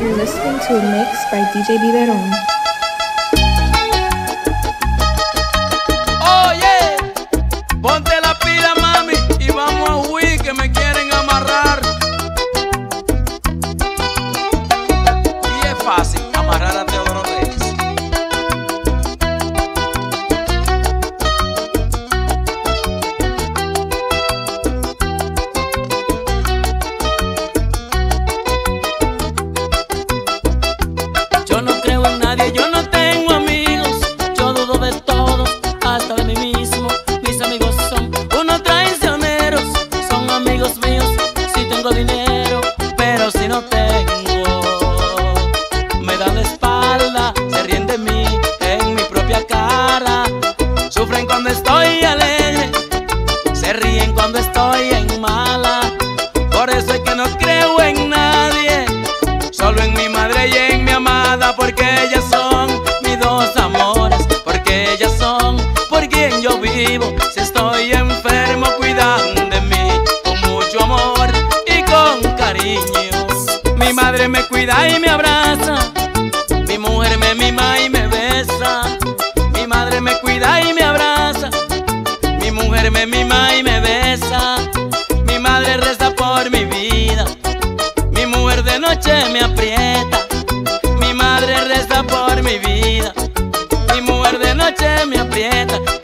You're listening to a mix by DJ Biberon. Oh, Ponte me aprieta, mi madre reza por mi vida, mi mujer de noche me aprieta.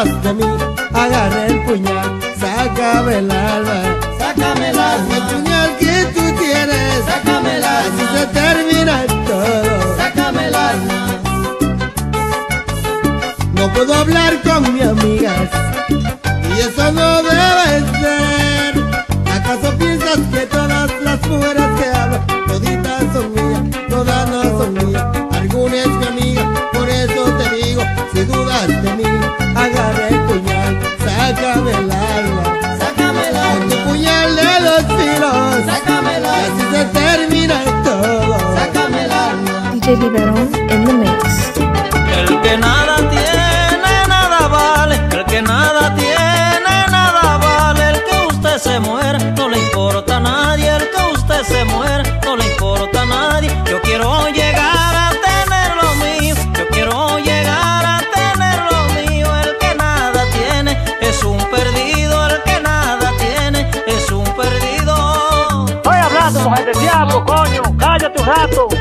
atrás mí, agarra el puñal, sácame el alma, sácame el alma, el puñal que tú tienes, sácame el alma, así se termina todo, sácame el alma. No puedo hablar con mis amigas, y eso no debe ser, ¿acaso piensas que todas las mujeres Mix. El que nada tiene, nada vale. El que nada tiene, nada vale. El que usted se muere, no le importa a nadie. El que usted se muere, no le importa a nadie. Yo quiero llegar a tener lo mío. Yo quiero llegar a tener lo mío. El que nada tiene es un perdido. El que nada tiene es un perdido. Estoy hablando, mujer del diablo, coño. Cállate un rato.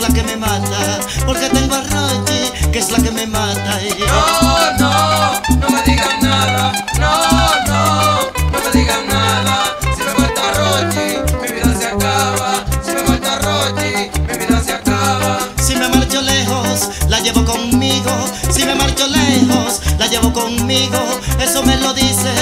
Es la que me mata, porque tengo a Rochi, que es la que me mata. y- No, no, no me digan nada. No, no, no me digan nada. Si me falta Rochi, mi vida se acaba. Si me falta Rochi, mi vida se acaba. Si me marcho lejos, la llevo conmigo. Si me marcho lejos, la llevo conmigo. Eso me lo dice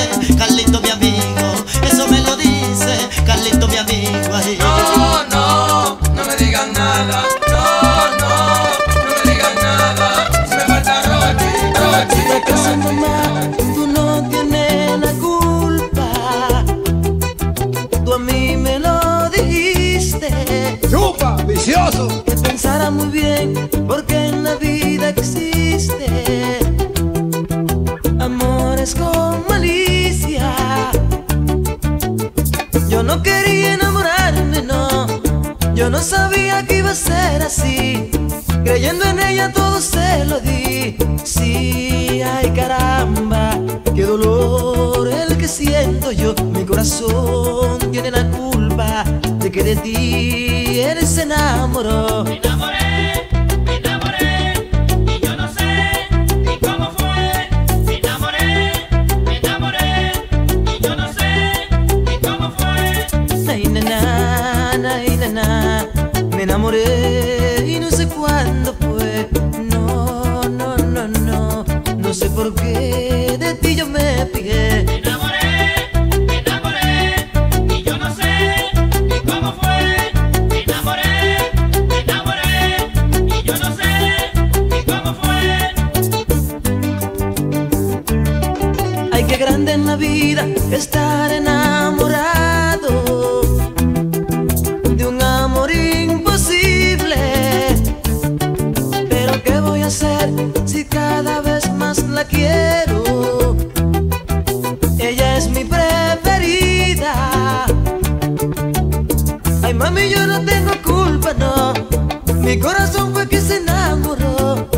Tú a mí me lo dijiste. ¡Chupa, vicioso! Que pensara muy bien, porque en la vida existe amores con malicia. Yo no quería enamorarme, no. Yo no sabía que iba a ser así. Creyendo en ella todo se lo di. Sí, ay caramba, corazón tiene la culpa de que de ti él se enamoró. Me enamoré, si cada vez más la quiero? Ella es mi preferida. Ay, mami, yo no tengo culpa, no. Mi corazón fue que se enamoró.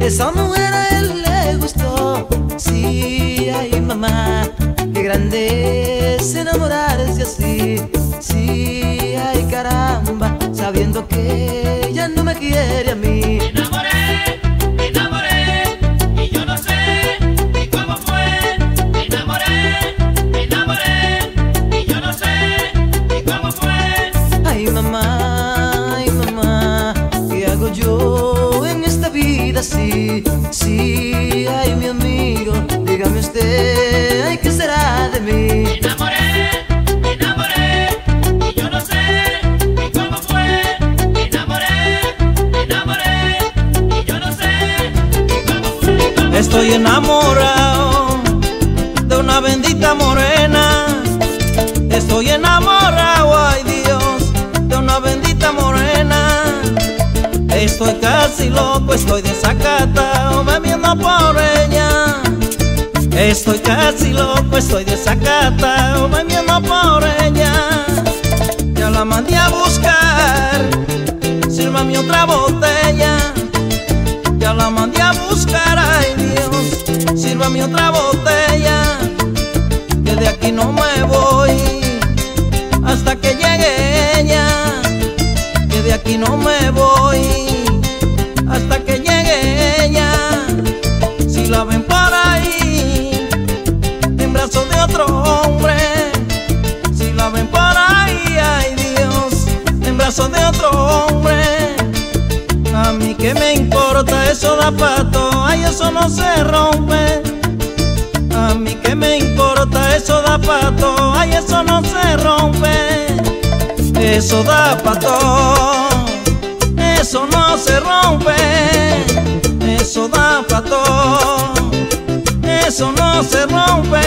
Esa mujer a él le gustó. Sí, ay, mamá, qué grande es enamorarse así. Sí, ay, caramba, sabiendo que ella no me quiere a mí. Loco, estoy desacatado, bebiendo por ella. Estoy casi loco, estoy desacatado, bebiendo por ella. Ya la mandé a buscar, sírvame otra botella. Ya la mandé a buscar, ay Dios, sírvame otra botella, que de aquí no me voy hasta que llegue ella, que de aquí no me voy hombre. A mí que me importa, eso da pato, ay eso no se rompe. A mí que me importa, eso da pato, ay eso no se rompe. Eso da pato, eso no se rompe. Eso da pato, eso no se rompe.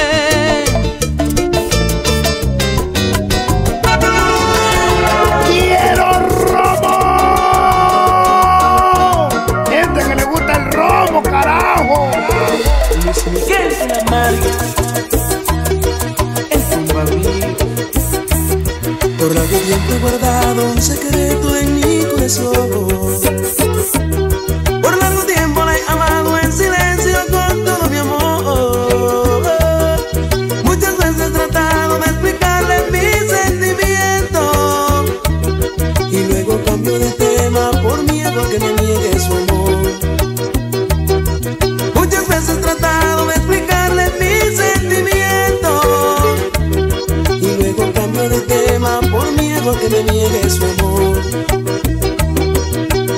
automatic.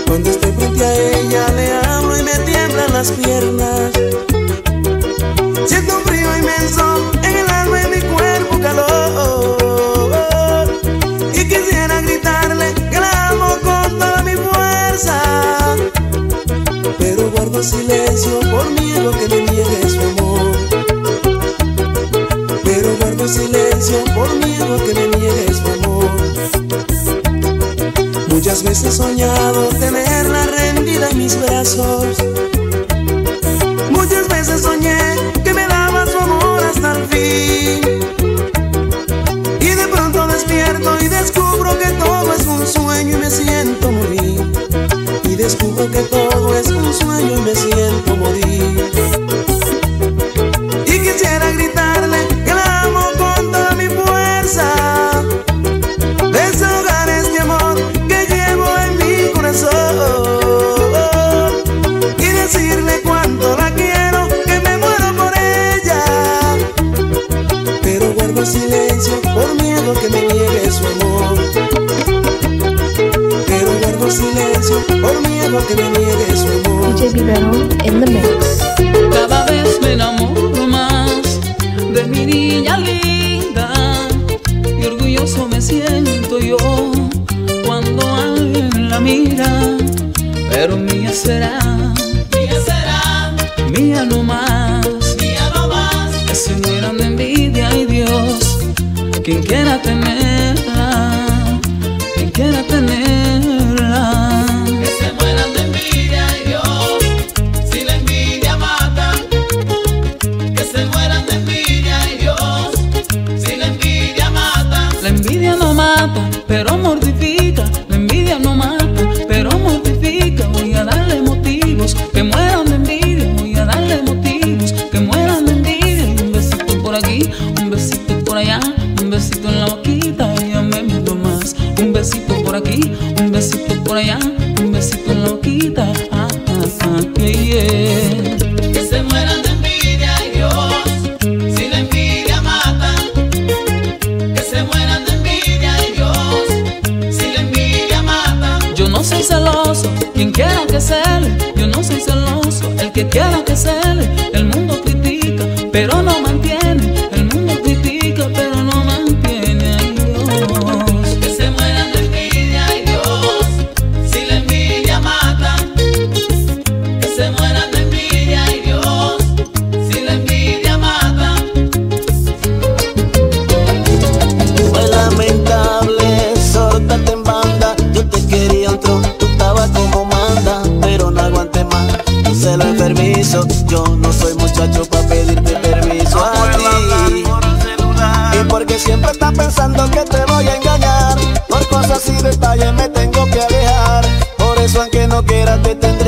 Cuando estoy frente a ella le hablo y me tiemblan las piernas. Siento un frío inmenso en el alma y mi cuerpo calor. Y quisiera gritarle que la amo con toda mi fuerza. Pero guardo silencio por miedo que me niegue su amor. Pero guardo silencio por miedo que me niegue su amor. Muchas veces he soñado tenerla rendida en mis brazos. the mix.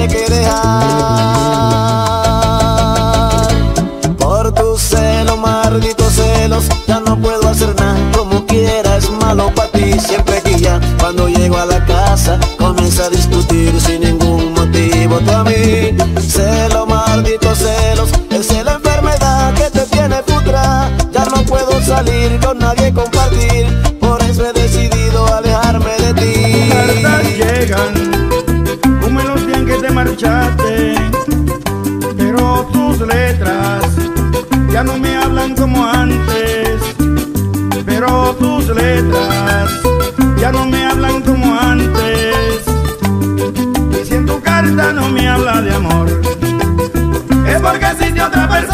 tendré que dejar. Por tus celos, malditos celos Ya no puedo hacer nada. Como quiera es malo para ti. Siempre que ya. Cuando llego a la casa Comienza a discutir sin ningún motivo. Tú a mí, celos, malditos celos Es la enfermedad que te tiene putra. Ya no puedo salir con nadie compartir. Por eso he decidido alejarme de ti. Las llegan. otra persona.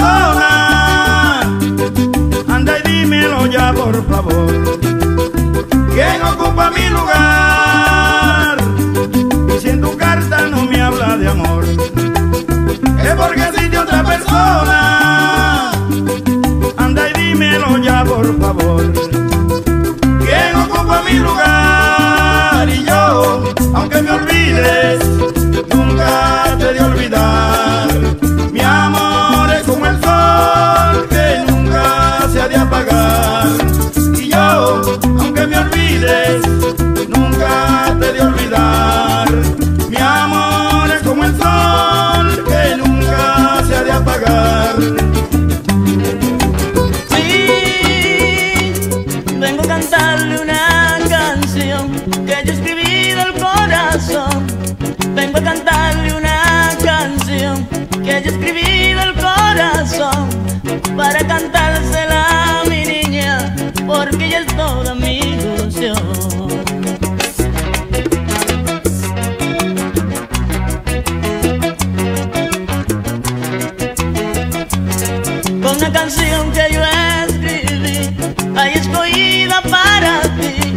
Una canción que yo escribí, ahí escogida para ti.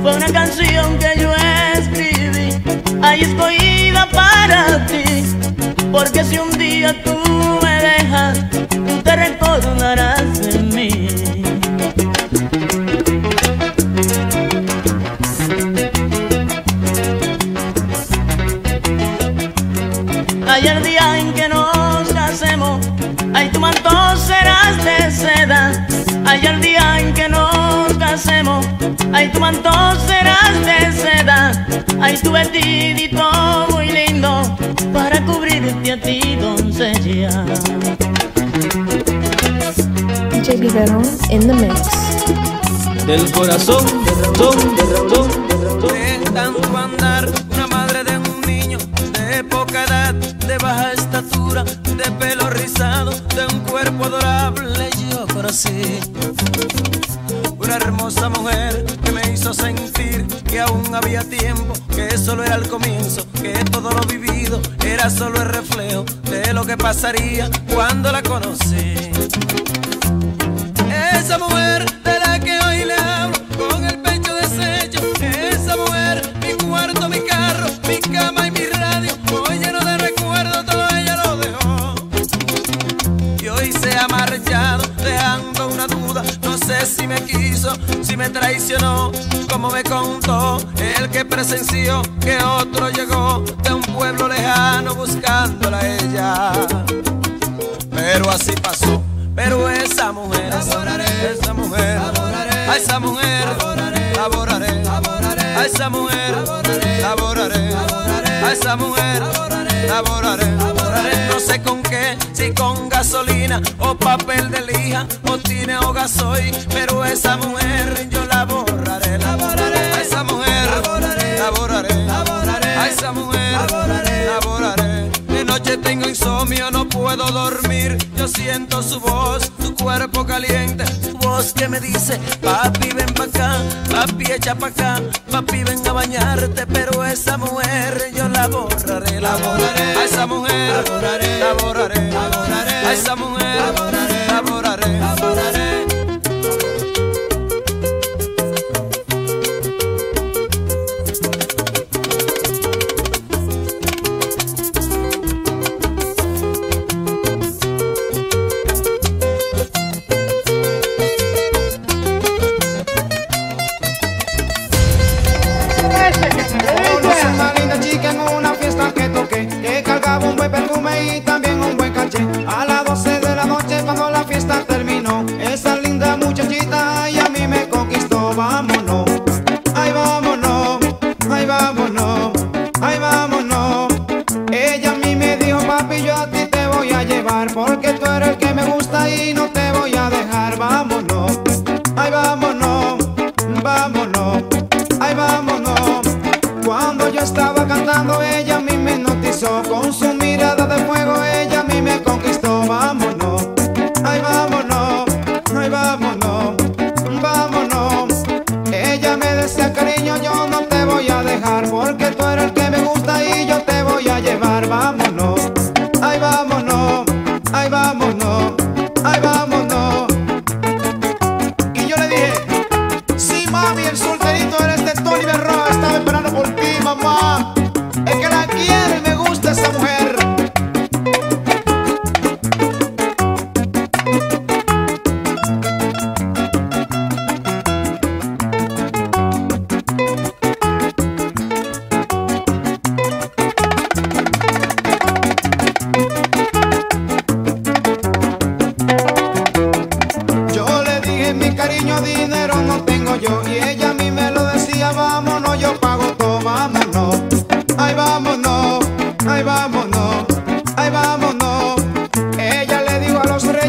Fue una canción que yo escribí, ahí escogida para ti. Porque si un día tú me dejas, tú te recordarás nos casemos, ay, tu manto serás de seda. Ay, tu vestidito muy lindo para cubrirte a ti, doncella. DJ Biberon in the mix. Del corazón, son, son, De tanto andar, una madre de un niño de poca edad, de baja estatura, de pelo rizado, de un cuerpo adorable, yo conocí. Hermosa mujer que me hizo sentir que aún había tiempo, que solo era el comienzo, que todo lo vivido era solo el reflejo de lo que pasaría cuando la conocí. Esa mujer de si me traicionó. Como me contó el que presenció que otro llegó de un pueblo lejano buscándola a ella. Pero así pasó. Pero esa mujer, esa mujer, a esa mujer, laboraré, a esa mujer, laboraré, a esa mujer, laboraré, no sé con qué, o papel de lija o tine o gasoil, pero esa mujer yo la borraré, laboraré, a esa mujer, laboraré, a esa mujer, laboraré. De noche tengo insomnio, no puedo dormir. Yo siento su voz, su cuerpo caliente. Su voz que me dice, papi ven pa' acá, papi echa pa' acá, papi ven a bañarte. Pero esa mujer yo la borraré, la borraré. A esa mujer, la borraré, la borraré. La borraré, la borraré. La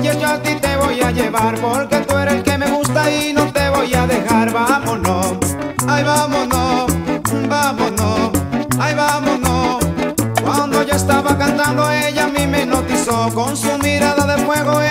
Oye, yo a ti te voy a llevar porque tú eres el que me gusta y no te voy a dejar. Vámonos, ay vámonos, vámonos, ay vámonos. Cuando yo estaba cantando ella a mí me hipnotizó con su mirada de fuego.